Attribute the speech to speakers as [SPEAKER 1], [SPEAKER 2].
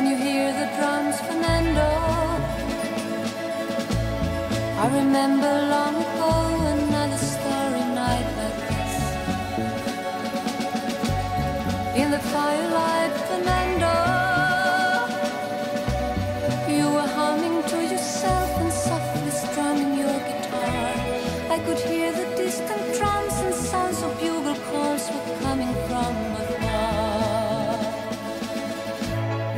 [SPEAKER 1] Can you hear the drums, Fernando? I remember long ago another starry night like this. In the firelight, Fernando, you were humming to yourself and softly strumming your guitar. I could hear